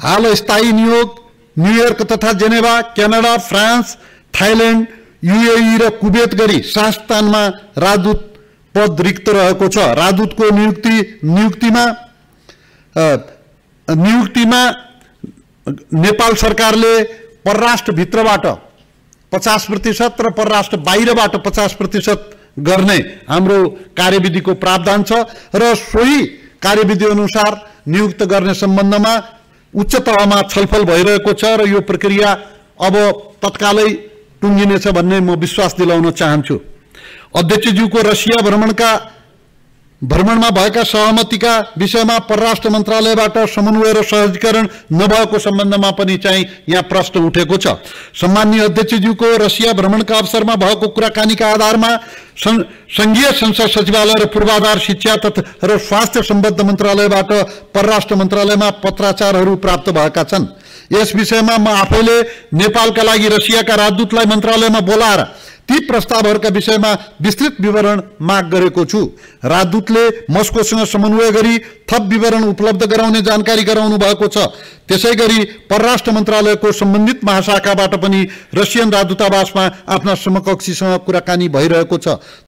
हाल स्थायी नियोग न्युयोर्क तथा Geneva Canada France Thailand UAE र कुवेत गरी सात स्थानमा राजदूत पद रिक्त रहेको छ। राजदूतको नियुक्ति नियुक्तिमा नियुक्तिमा नेपाल सरकारले परराष्ट्रभित्रबाट पचास प्रतिशत र परराष्ट्र बाहिरबाट पचास प्रतिशत गर्ने हाम्रो कार्यविधिको प्रावधान छ र सोही कार्यविधि अनुसार नियुक्त गर्ने सम्बन्धमा उच्च तहमा छलफल भइरहेको छ र यो प्रक्रिया अब तत्कालै टुङ्गिनेछ भन्ने म विश्वास दिलाउन चाहन्छु। अध्यक्षज्यूको रसिया भ्रमणका भ्रमणमा भएका सहमतिका विषयमा परराष्ट्र मन्त्रालयबाट समन्वय र सहजीकरण नभएको सम्बन्धमा पनि चाहिँ यहाँ प्रश्न उठेको छ। सम्मान्य अध्यक्षज्यूको रसिया भ्रमणका अवसरमा भएको कुराकानीका आधारमा सङ्घीय संसद सचिवालय र पूर्वाधार शिक्षा तथा र स्वास्थ्य सम्बद्ध मन्त्रालयबाट परराष्ट्र मन्त्रालयमा पत्राचारहरू प्राप्त भएका छन्। यस विषयमा म आफैले नेपालका लागि रसियाका राजदूतलाई मन्त्रालयमा बोलाएर ती प्रस्तावहरूका विषयमा विस्तृत विवरण माग गरेको छु। राजदूतले मस्कोसँग समन्वय गरी थप विवरण उपलब्ध गराउने जानकारी गराउनु भएको छ। त्यसै गरी परराष्ट्र मन्त्रालयको सम्बन्धित महाशाखाबाट पनि रसियन राजदूतावासमा आफ्ना समकक्षीसँग कुराकानी भइरहेको छ।